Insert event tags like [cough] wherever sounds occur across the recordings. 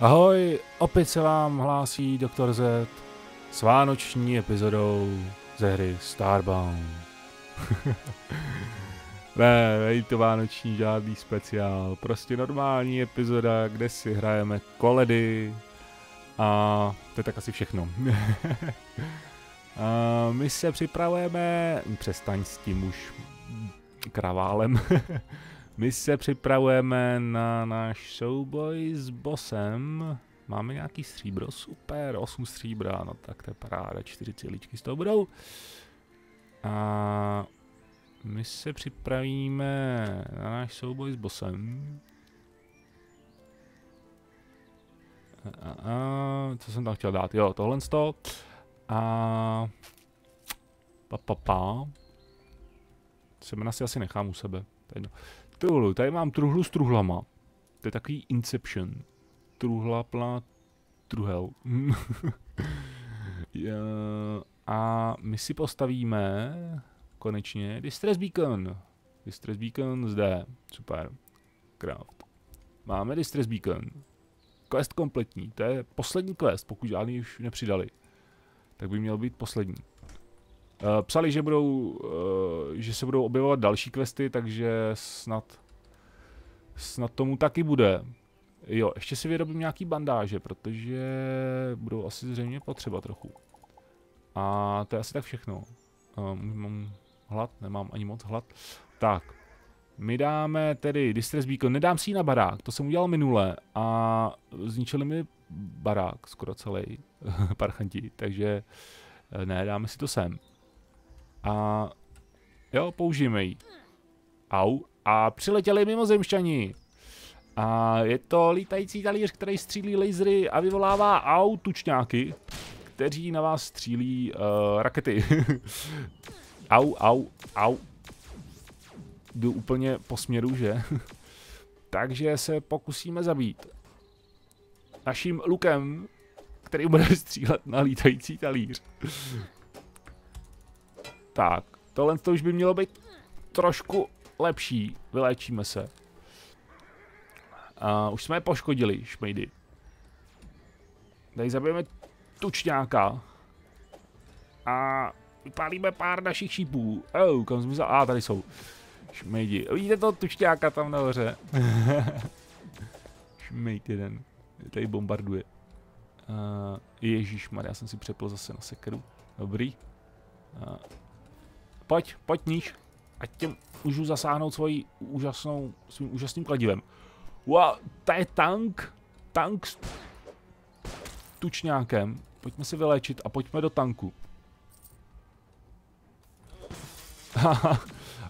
Ahoj, opět se vám hlásí Dr. Z s vánoční epizodou ze hry Starbound. [laughs] ne, není to vánoční žádný speciál, prostě normální epizoda, kde si hrajeme koledy a to je tak asi všechno. [laughs] a my se připravujeme, přestaň s tím už kraválem. [laughs] My se připravujeme na náš souboj s bossem. Máme nějaký stříbro, super, 8 stříbra, no tak to je paráda, 4 cíličky z toho budou. A my se připravíme na náš souboj s bossem. A, a, co jsem tam chtěl dát? Jo, tohle to. A... Pa, pa, pa. Semena si asi nechám u sebe. Tady, Truhlu, tady mám truhlu s truhlama. To je takový Inception. Truhla plná truhel. [laughs] a my si postavíme konečně Distress Beacon. Distress Beacon zde. Super. Craft. Máme Distress Beacon. Quest kompletní. To je poslední quest, pokud žádný už nepřidali. Tak by měl být poslední. Uh, psali, že, budou, uh, že se budou objevovat další questy, takže snad, snad tomu taky bude. Jo, ještě si vyrobím nějaký bandáže, protože budou asi zřejmě potřeba trochu. A to je asi tak všechno. Uh, mám hlad? Nemám ani moc hlad. Tak, my dáme tedy Distress Beacon, nedám si ji na barák, to jsem udělal minule a zničili mi barák skoro celý [laughs] parchanti, takže ne, dáme si to sem. A jo, použijeme ji. Au. A přiletěli mimozemšťani. A je to lítající talíř, který střílí lasery a vyvolává au tučňáky, kteří na vás střílí uh, rakety. [laughs] au, au, au. Jdu úplně po směru, že? [laughs] Takže se pokusíme zabít. Naším lukem, který bude [laughs] střílet na lítající talíř. Tak, tohle to už by mělo být trošku lepší. Vyléčíme se. Uh, už jsme je poškodili, šmejdy. Tady zabijeme tučňáka. A vypálíme pár našich šípů. Oh, kam jsme za... A, ah, tady jsou. Šmejdi. Vidíte to tučňáka tam nahoře? [laughs] Šmejd jeden. Tady bombarduje. Uh, Ježíš, já jsem si přepl zase na sekeru. Dobrý. Uh, Pojď, pojď níž. Ať tě můžu zasáhnout svojí úžasnou, svým úžasným kladivem. Wow, to je tank. Tank s tučňákem. Pojďme si vylečit a pojďme do tanku. [laughs]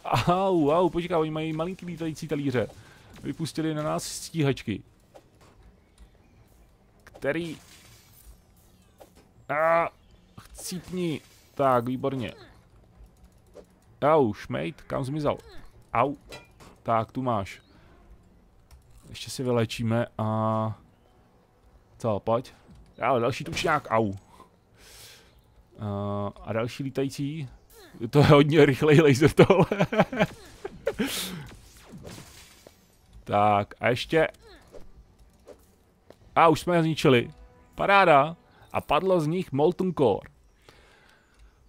au, au, počkej, oni mají malinký lítající talíře. Vypustili na nás stíhačky. Který... A, chcípni. Tak, výborně. Au, šmejt, kam zmizel? Au. Tak, tu máš. Ještě si vylečíme a... Co, pojď. Ale další tučňák, au. Uh, a další lítající. To je hodně rychlej laser tohle. [laughs] tak, a ještě... A už jsme je zničili. Paráda. A padlo z nich Molten Core.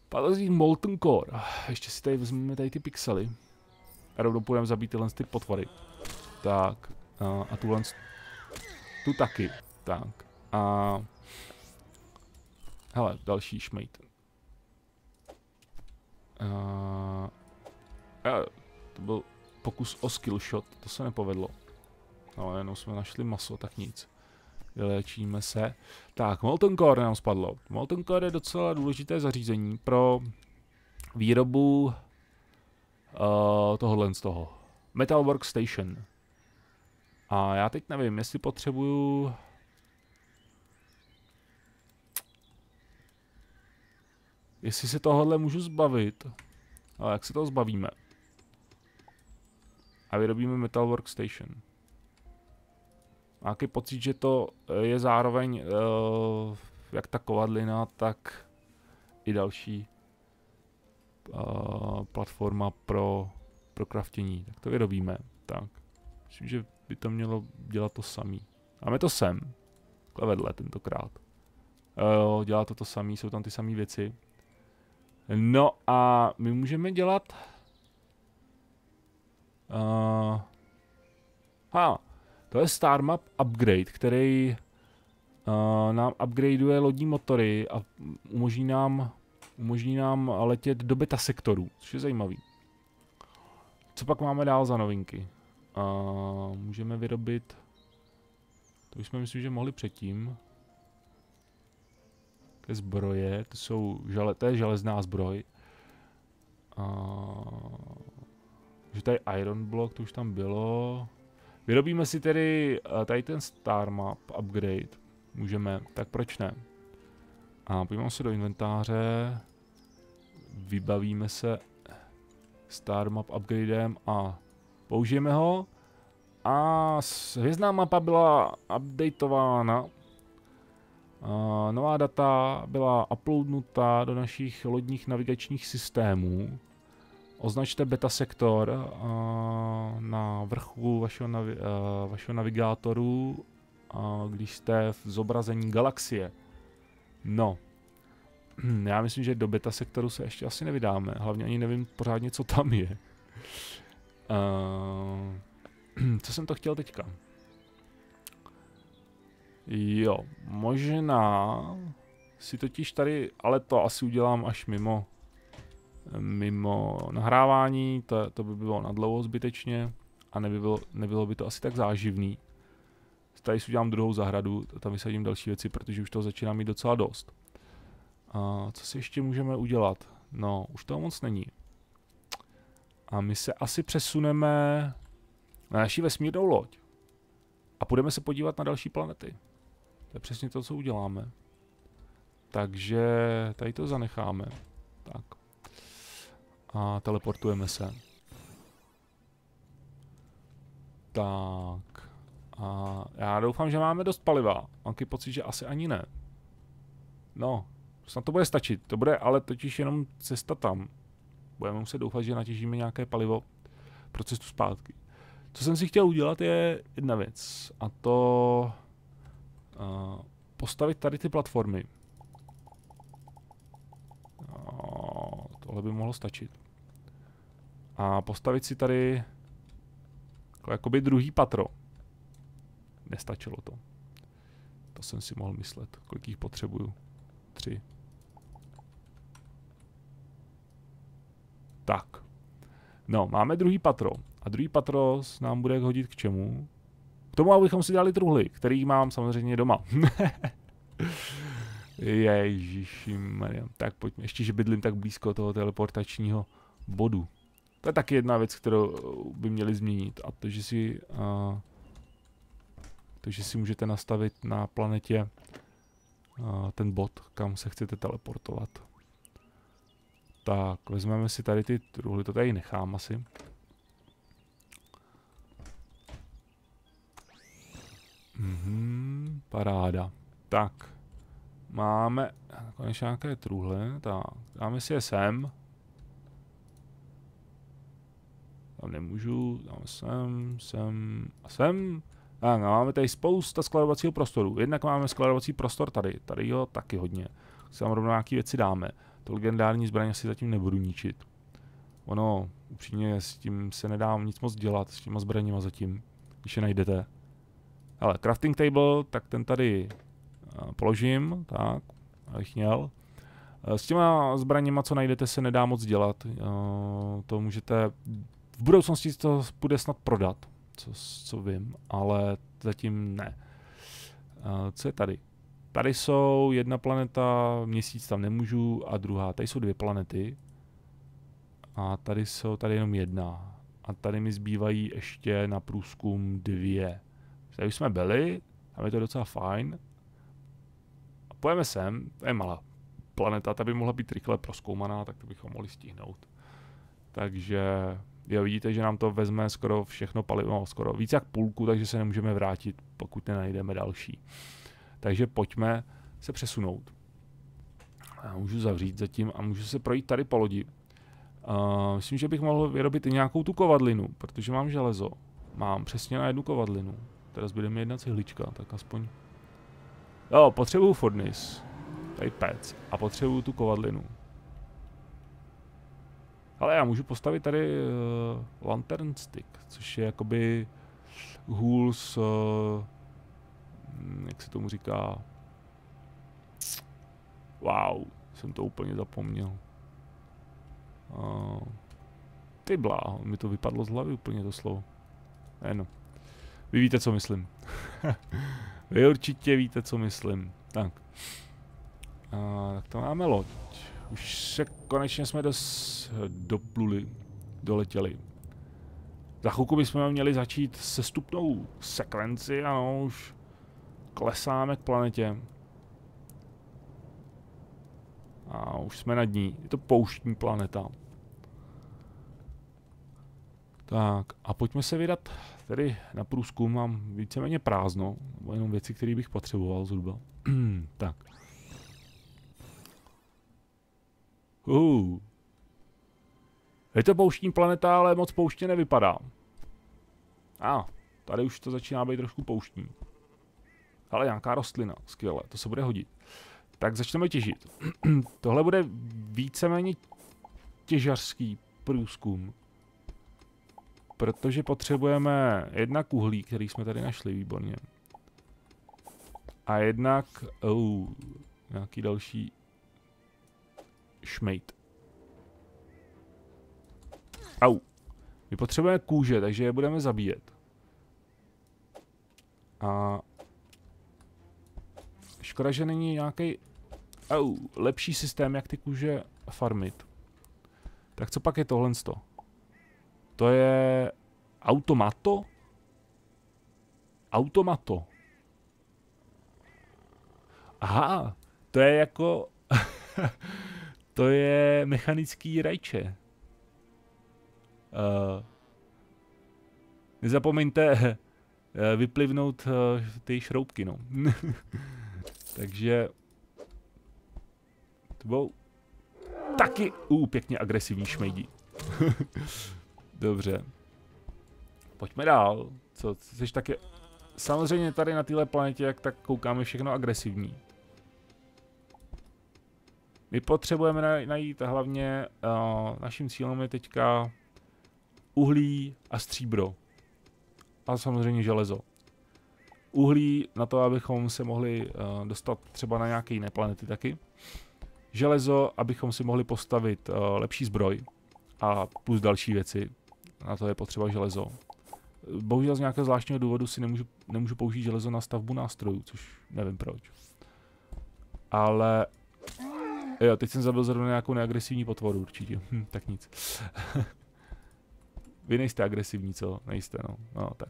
Palazí Molten Core. Ještě si tady vezmeme tady ty pixely. A rovnou půjdeme zabít tyhle ty potvory. Tak. A, a tuhle tu taky. Tak. A... Hele, další šmejt. A, a, to byl pokus o skill shot, to se nepovedlo. No, jenom jsme našli maso, tak nic. Vylečíme se. Tak, Molten Core nám spadlo. Molten Core je docela důležité zařízení pro výrobu uh, tohohle z toho. Metal Workstation. A já teď nevím, jestli potřebuju... Jestli se tohohle můžu zbavit. Ale jak se toho zbavíme? A vyrobíme Metal Workstation. Nějaký pocit, že to eh, je zároveň uh, jak ta kovadlina, tak i další uh, platforma pro, pro craftění. Tak to vyrobíme. Tak. Myslím, že by to mělo dělat to samý. Máme to sem. vedle tentokrát. Uh, dělá to to samé, jsou tam ty samé věci. No a my můžeme dělat... Uh, ha, to je Star Map Upgrade, který uh, nám upgradeuje lodní motory a umožní nám, umožní nám letět do beta sektorů, což je zajímavý. Co pak máme dál za novinky? Uh, můžeme vyrobit... To už jsme myslím, že mohli předtím. Ke zbroje, to jsou žele, to je železná zbroj. Uh, že tady Iron Block, to už tam bylo. Vyrobíme si tedy uh, tady ten Star Map upgrade. Můžeme, tak proč ne? A podíváme se do inventáře. Vybavíme se Star Map upgradem a použijeme ho. A hvězdná mapa byla updateována. A nová data byla uploadnuta do našich lodních navigačních systémů. Označte beta sektor na vrchu vašeho, navi vašeho navigátoru, když jste v zobrazení galaxie. No, [clears throat] já myslím, že do beta sektoru se ještě asi nevydáme. Hlavně ani nevím pořádně, co tam je. Uh, [clears throat] co jsem to chtěl teďka? Jo, možná si totiž tady, ale to asi udělám až mimo mimo nahrávání, to, to by bylo na dlouho zbytečně a nebylo, nebylo by to asi tak záživný. Tady si udělám druhou zahradu, tam vysadím další věci, protože už to začíná mít docela dost. A co si ještě můžeme udělat? No, už toho moc není. A my se asi přesuneme na naši vesmírnou loď. A půjdeme se podívat na další planety. To je přesně to, co uděláme. Takže tady to zanecháme. Tak. A teleportujeme se. Tak. A já doufám, že máme dost paliva. Mám pocit, že asi ani ne. No, snad to bude stačit. To bude ale totiž jenom cesta tam. Budeme muset doufat, že natěžíme nějaké palivo pro cestu zpátky. Co jsem si chtěl udělat je jedna věc. A to uh, postavit tady ty platformy. Uh, tohle by mohlo stačit. A postavit si tady jako jakoby druhý patro. Nestačilo to. To jsem si mohl myslet, kolik jich potřebuju. Tři. Tak. No, máme druhý patro. A druhý patro nám bude hodit k čemu? K tomu, abychom si dali truhly, který mám samozřejmě doma. [laughs] Ježiši Maria. Tak pojďme, ještě, že bydlím tak blízko toho teleportačního bodu. To je taky jedna věc, kterou by měli změnit. A to, že si, uh, to, že si můžete nastavit na planetě uh, ten bod, kam se chcete teleportovat. Tak, vezmeme si tady ty truhly, to tady nechám asi. Mhm, paráda. Tak, máme konečně nějaké truhle, tak, dáme si je sem. Tam nemůžu, tam sem, sem a sem. Tak, a máme tady spousta skladovacího prostoru. Jednak máme skladovací prostor tady, tady jo taky hodně. Si tam rovnou nějaké věci dáme. To legendární zbraně si zatím nebudu ničit. Ono, upřímně, s tím se nedá nic moc dělat, s těma zbraněma zatím, když je najdete. Ale crafting table, tak ten tady uh, položím, tak, abych měl. Uh, s těma zbraněma, co najdete, se nedá moc dělat. Uh, to můžete, v budoucnosti to bude snad prodat, co, co vím, ale zatím ne. Co je tady? Tady jsou jedna planeta, měsíc tam nemůžu, a druhá. Tady jsou dvě planety. A tady jsou tady jenom jedna. A tady mi zbývají ještě na průzkum dvě. Tady už jsme byli, tam je to docela fajn. A pojeme sem, to je malá planeta, ta by mohla být rychle proskoumaná, tak to bychom mohli stihnout. Takže jo, vidíte, že nám to vezme skoro všechno palivo, no, skoro víc jak půlku, takže se nemůžeme vrátit, pokud nenajdeme další. Takže pojďme se přesunout. Já můžu zavřít zatím a můžu se projít tady po lodi. Uh, myslím, že bych mohl vyrobit i nějakou tu kovadlinu, protože mám železo. Mám přesně na jednu kovadlinu. Teraz bude mi jedna cihlička, tak aspoň Jo, potřebuju Furnis. Tady pec. A potřebuju tu kovadlinu. Ale já můžu postavit tady uh, Lantern Stick, což je jakoby hůl s, uh, jak se tomu říká, wow, jsem to úplně zapomněl. Uh, ty bláho, mi to vypadlo z hlavy úplně to slovo. Eno. Vy víte, co myslím. [laughs] Vy určitě víte, co myslím. Tak. A, tak to máme loď. Už se konečně jsme dos, dopluli, doletěli. Za chvilku bychom měli začít se stupnou sekvenci, ano, už klesáme k planetě. A už jsme nad ní. Je to pouštní planeta. Tak a pojďme se vydat tedy na průzkum. Mám víceméně prázdno, nebo jenom věci, které bych potřeboval zhruba. [clears throat] tak. Uh. Je to pouštní planeta, ale moc pouště nevypadá. A, ah, tady už to začíná být trošku pouštní. Ale nějaká rostlina, skvěle, to se bude hodit. Tak začneme těžit. [clears throat] Tohle bude víceméně těžařský průzkum. Protože potřebujeme jednak uhlí, který jsme tady našli, výborně. A jednak, oh, nějaký další šmejt. Au. My potřebujeme kůže, takže je budeme zabíjet. A škoda, že není nějaký au, lepší systém, jak ty kůže farmit. Tak co pak je tohle? To je automato? Automato. Aha, to je jako... [laughs] to je mechanický rajče. Uh, nezapomeňte uh, vyplivnout uh, ty šroubky, no. [laughs] Takže to byl taky uh, pěkně agresivní šmejdí. [laughs] Dobře. Pojďme dál. Co, jsi taky... Samozřejmě tady na téhle planetě, jak tak koukáme, všechno agresivní. My potřebujeme najít hlavně, uh, naším cílem je teďka uhlí a stříbro. A samozřejmě železo. Uhlí na to, abychom se mohli uh, dostat třeba na nějaké jiné planety taky. Železo, abychom si mohli postavit uh, lepší zbroj a plus další věci. Na to je potřeba železo. Bohužel z nějakého zvláštního důvodu si nemůžu, nemůžu použít železo na stavbu nástrojů, což nevím proč. Ale jo, teď jsem zabil zrovna nějakou neagresivní potvoru určitě. [laughs] Hm, tak nic. [laughs] Vy nejste agresivní, co? Nejste, no. No, tak.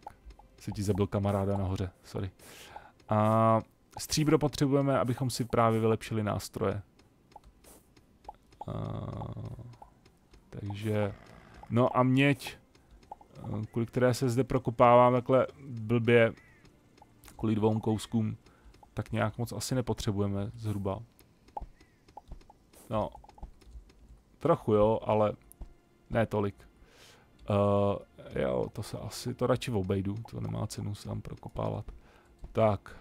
Se ti zabil kamaráda nahoře, sorry. A stříbro potřebujeme, abychom si právě vylepšili nástroje. A, takže, no a měď, kvůli které se zde prokopávám takhle blbě, kvůli dvou kouskům, tak nějak moc asi nepotřebujeme zhruba. No, trochu jo, ale ne tolik. Uh, jo, to se asi, to radši obejdu, to nemá cenu se tam prokopávat. Tak.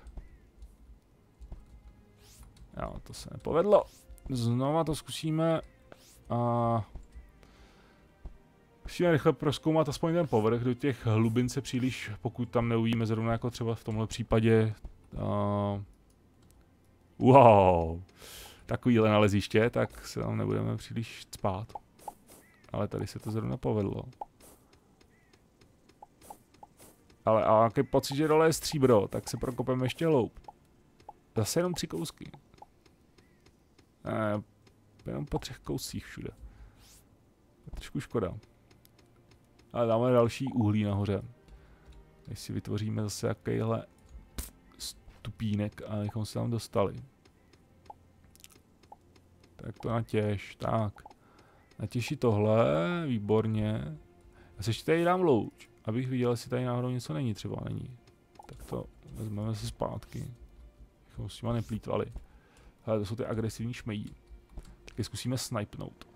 Jo, to se nepovedlo. Znova to zkusíme. A... Musíme rychle proskoumat aspoň ten povrch, do těch hlubin se příliš, pokud tam neuvíme zrovna jako třeba v tomhle případě. Uh... Wow. Takovýhle naleziště, tak se tam nebudeme příliš spát. Ale tady se to zrovna povedlo. Ale a jaký pocit, že dole je stříbro, tak se prokopeme ještě hloub. Zase jenom tři kousky. Ne, jenom po třech kouscích všude. Trošku škoda. Ale dáme další uhlí nahoře. Teď si vytvoříme zase jakýhle stupínek abychom se tam dostali. Tak to natěž, tak. Natěši tohle, výborně. Já se ještě tady dám louč. Abych viděl, jestli tady náhodou něco není, třeba není. Tak to vezmeme se zpátky. Abychom s těma neplýtvali. Ale to jsou ty agresivní šmejí. Tak je zkusíme snipnout.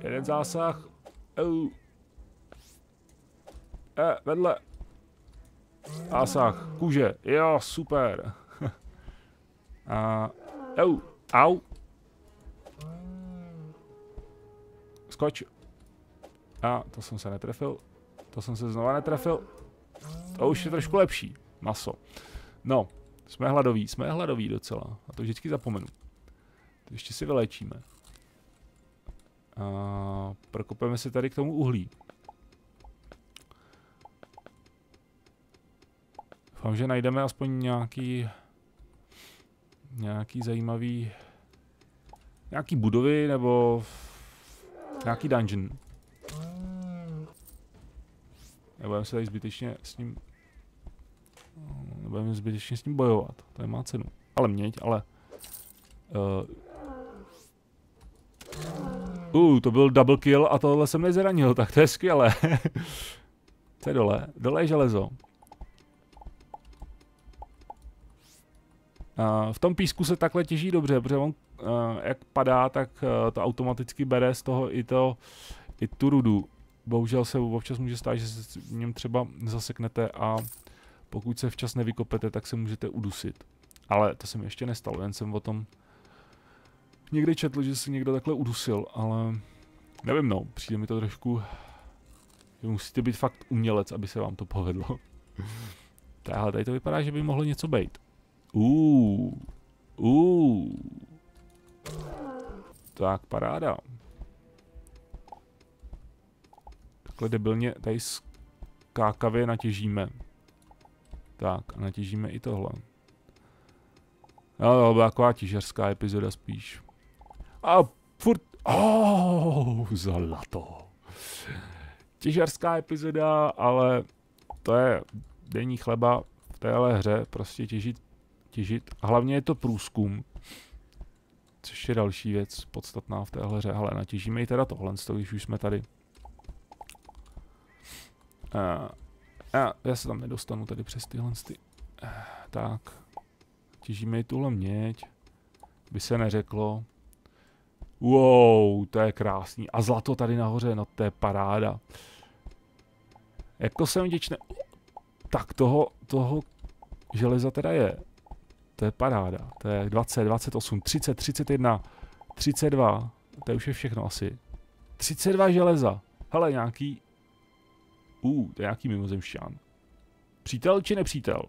Jeden zásah. Oh. E, vedle. Zásah. Kůže. Jo, super. [laughs] A... Au, au. Skoč. A to jsem se netrefil. To jsem se znova netrefil. To už je trošku lepší. Maso. No, jsme hladoví, jsme hladoví docela. A to vždycky zapomenu. To ještě si vylečíme. A prokopeme se tady k tomu uhlí. Doufám, že najdeme aspoň nějaký nějaký zajímavý nějaký budovy nebo nějaký dungeon. Nebudeme se tady zbytečně s ním nebudeme zbytečně s ním bojovat, to nemá cenu. Ale měď, ale uh, uh, to byl double kill a tohle jsem nezranil, tak to je skvělé. [laughs] Co je dole? Dole je železo. Uh, v tom písku se takhle těží dobře, protože on, jak padá, tak uh, to automaticky bere z toho i, to, i tu rudu. Bohužel se občas může stát, že se v něm třeba zaseknete a pokud se včas nevykopete, tak se můžete udusit. Ale to se mi ještě nestalo, jen jsem o tom někdy četl, že se někdo takhle udusil, ale nevím no, přijde mi to trošku, že musíte být fakt umělec, aby se vám to povedlo. Táhle, tady to vypadá, že by mohlo něco být. Uh, uh. Tak, paráda. Takhle debilně tady skákavě natěžíme. Tak, a natěžíme i tohle. No, to byla taková těžerská epizoda spíš. A furt... Oh, zlato. Těžerská epizoda, ale to je denní chleba v téhle hře, prostě těžit těžit. A hlavně je to průzkum, což je další věc podstatná v téhle hře. Ale natěžíme i teda tohle, když už jsme tady. Uh, já, já se tam nedostanu tady přes tyhle ty. Uh, tak. Těžíme i tuhle měď. By se neřeklo. Wow, to je krásný. A zlato tady nahoře, no to je paráda. Jako jsem vděčný. Tak toho, toho železa teda je. To je paráda. To je 20, 28, 30, 31, 32. To je už je všechno asi. 32 železa. Hele, nějaký... Uh, to je nějaký mimozemšťan. Přítel či nepřítel?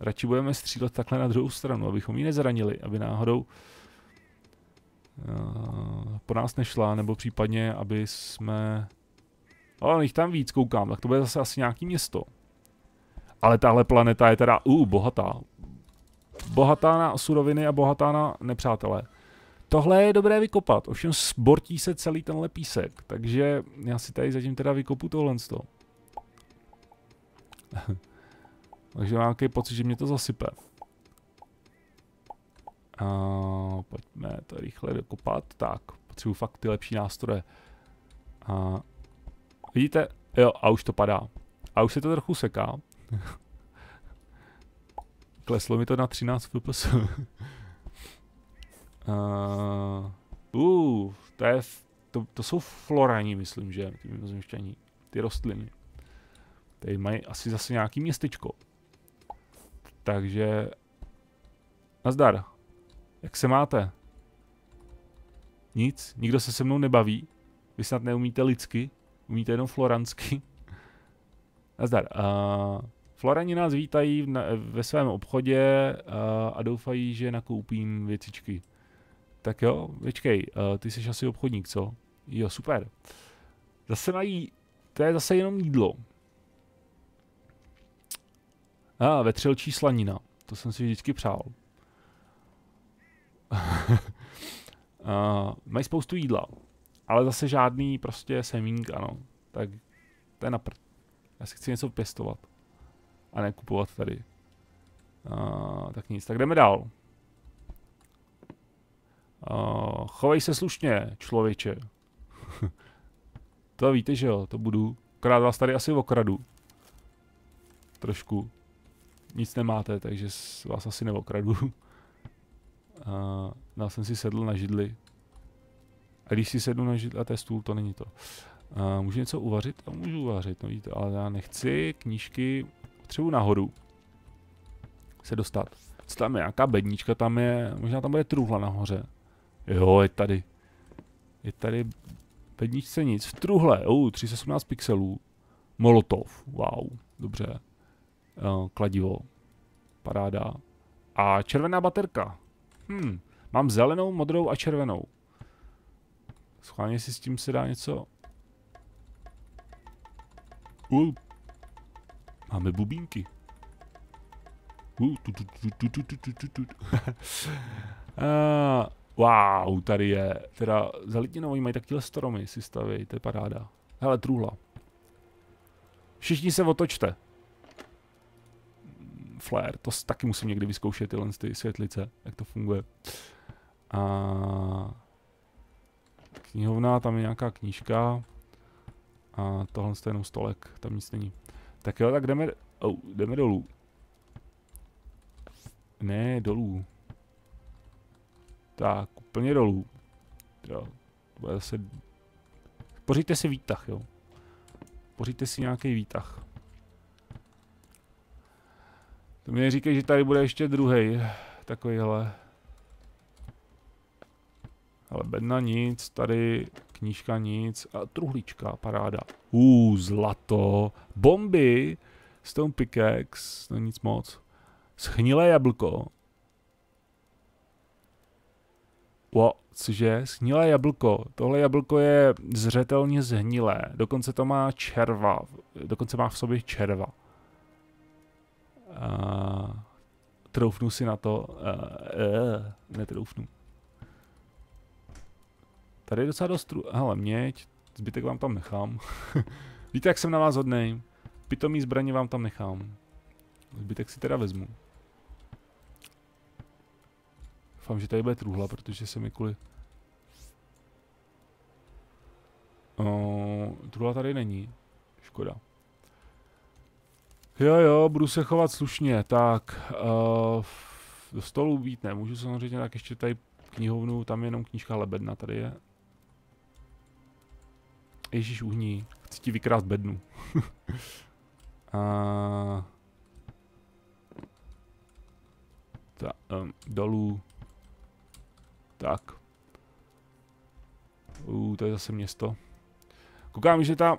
Radši budeme střílet takhle na druhou stranu, abychom ji nezranili, aby náhodou uh, po nás nešla, nebo případně, aby jsme... Ale jich tam víc koukám, tak to bude zase asi nějaký město. Ale tahle planeta je teda, uh, bohatá bohatá na suroviny a bohatá na nepřátelé. Tohle je dobré vykopat, ovšem zbortí se celý tenhle písek, takže já si tady zatím teda vykopu tohle z toho. [laughs] takže mám nějaký pocit, že mě to zasype. A pojďme to rychle dokopat. Tak, potřebuji fakt ty lepší nástroje. A vidíte? Jo, a už to padá. A už se to trochu seká. [laughs] Kleslo mi to na 13 fps. uh, uh, to, je, to, to jsou florani, myslím, že, ty mimozemšťaní, ty rostliny. Tady mají asi zase nějaký městečko. Takže, nazdar. Jak se máte? Nic, nikdo se se mnou nebaví. Vy snad neumíte lidsky, umíte jenom floransky. [laughs] Nazdar. Uh, Florani nás vítají na, ve svém obchodě a, a doufají, že nakoupím věcičky. Tak jo, vyčkej, uh, ty jsi asi obchodník, co? Jo, super. Zase mají, to je zase jenom jídlo. A, ah, vetřelčí slanina, to jsem si vždycky přál. [laughs] uh, mají spoustu jídla, ale zase žádný prostě semínka, no. Tak to je napr. Já si chci něco pěstovat a ne kupovat tady. Uh, tak nic, tak jdeme dál. Uh, chovej se slušně, člověče. [laughs] to víte, že jo, to budu. Krát vás tady asi okradu. Trošku. Nic nemáte, takže vás asi neokradu. [laughs] uh, dal jsem si sedl na židli. A když si sednu na židli, a to je stůl, to není to. Uh, můžu něco uvařit? A můžu uvařit, no víte, ale já nechci knížky potřebuji nahoru se dostat. Co tam je? Jaká bednička tam je? Možná tam bude truhla nahoře. Jo, je tady. Je tady bedničce nic. V truhle. Uh, 318 pixelů. Molotov. Wow. Dobře. Uh, kladivo. Paráda. A červená baterka. Hm. Mám zelenou, modrou a červenou. Schválně si s tím se dá něco... Uh. Máme bubínky. Uh, tu, tu, tu, tu, tu, tu, tu, tu, tu. uh, [laughs] wow, tady je. Teda za lidinoví mají takové stromy si staví, to je paráda. Hele, trůhla. Všichni se otočte. Flare, to taky musím někdy vyzkoušet, tyhle ty světlice, jak to funguje. A knihovna, tam je nějaká knížka. A tohle je jenom stolek, tam nic není. Tak jo, tak jdeme, oh, jdeme dolů. Ne, dolů. Tak, úplně dolů. Jo, bude zase... Pořiďte si výtah, jo. Pořiďte si nějaký výtah. To mi říkají, že tady bude ještě druhý takovýhle. Ale bedna nic, tady knížka nic a truhlička, paráda. Uh, zlato, bomby, stone pickaxe, no nic moc. Schnilé jablko. O, cože? Schnilé jablko. Tohle jablko je zřetelně zhnilé. Dokonce to má červa. Dokonce má v sobě červa. Uh, troufnu si na to. Uh, uh, netroufnu. Tady je docela dost... Hele, měď. Zbytek vám tam nechám. [laughs] Víte, jak jsem na vás hodnej. Pitomý zbraně vám tam nechám. Zbytek si teda vezmu. Doufám, že tady bude truhla, protože se mi kvůli... O, truhla tady není. Škoda. Jo, jo, budu se chovat slušně. Tak, uh, do stolu být nemůžu samozřejmě, tak ještě tady knihovnu, tam je jenom knížka Lebedna, tady je. Ježíš uhní, chci ti vykrást bednu. [laughs] A... Ta, um, dolů. Tak. Uh, to je zase město. Koukám, že ta...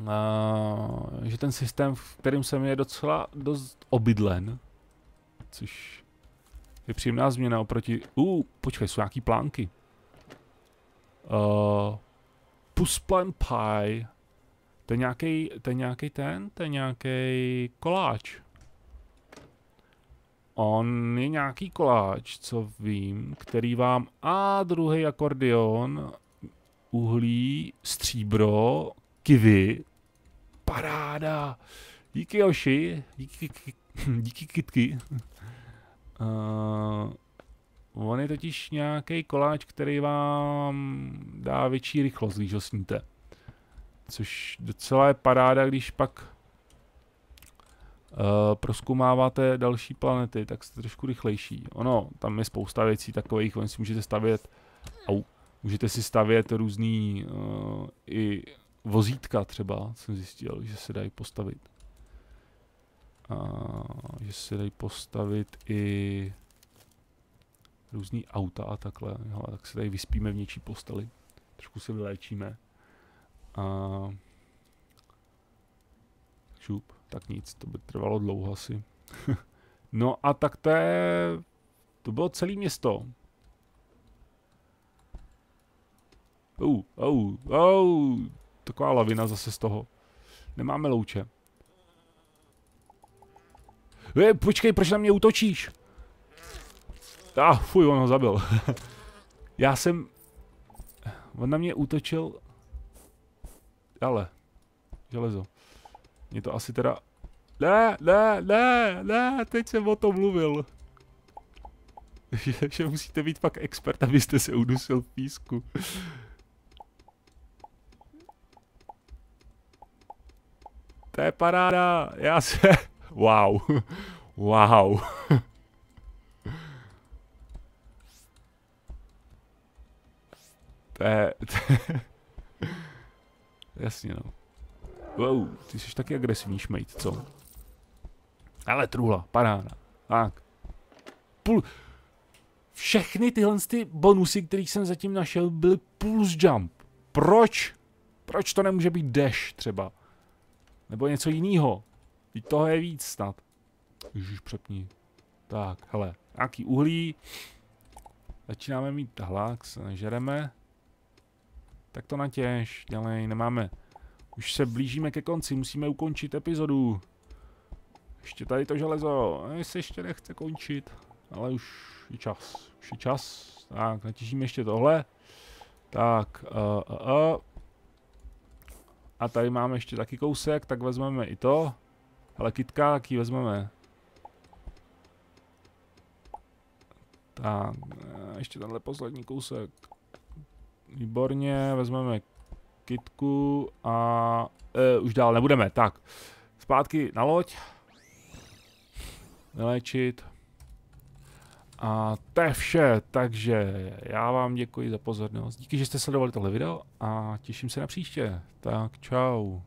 Uh, že ten systém, v kterým jsem je docela dost obydlen. Což je příjemná změna oproti... Uh, počkej, jsou nějaký plánky. Uh, Pusplen Pie. To je nějaký, to je nějaký ten, to je nějaký koláč. On je nějaký koláč, co vím, který vám... A druhý akordeon, uhlí, stříbro, kivy. Paráda. Díky Joši, díky, díky kitky. Uh, On je totiž nějaký koláč, který vám dá větší rychlost, když ho sníte. Což docela je paráda, když pak uh, proskoumáváte další planety, tak jste trošku rychlejší. Ono, tam je spousta věcí takových, oni si můžete stavět, au, můžete si stavět různý uh, i vozítka třeba, jsem zjistil, že se dají postavit. Uh, že se dají postavit i různý auta a takhle. Jo, tak se tady vyspíme v něčí posteli. Trošku se vyléčíme. A... Šup, tak nic, to by trvalo dlouho asi. [laughs] no a tak to je... To bylo celé město. Uh, uh, uh, taková lavina zase z toho. Nemáme louče. Je, počkej, proč na mě útočíš? Ah, fuj, on ho zabil. [laughs] Já jsem... On na mě útočil... Ale. Železo. Mě to asi teda... Ne, ne, ne, ne, teď jsem o tom mluvil. že, [laughs] že musíte být fakt expert, abyste se udusil v písku. to je paráda, já se... [laughs] Wow. wow. To je... Jasně no. Wow, ty jsi taky agresivní šmejt, co? Ale truhla, paráda. Tak, pul... Všechny tyhle ty bonusy, které jsem zatím našel, byly pulse jump. Proč? Proč to nemůže být dash třeba? Nebo něco jiného? Teď toho je víc snad. Ježiš, přepni. Tak, hele, nějaký uhlí. Začínáme mít hlak, žereme. Tak to natěž, dělej, nemáme. Už se blížíme ke konci, musíme ukončit epizodu. Ještě tady to železo, se ještě nechce končit, ale už je čas, už je čas. Tak, natěžíme ještě tohle. Tak, uh, uh, uh. A tady máme ještě taky kousek, tak vezmeme i to. Ale kitka, jaký vezmeme? Tak, ještě tenhle poslední kousek. Výborně, vezmeme kitku a uh, už dál nebudeme. Tak, zpátky na loď. Vylečit. A to je vše, takže já vám děkuji za pozornost. Díky, že jste sledovali tohle video a těším se na příště. Tak čau.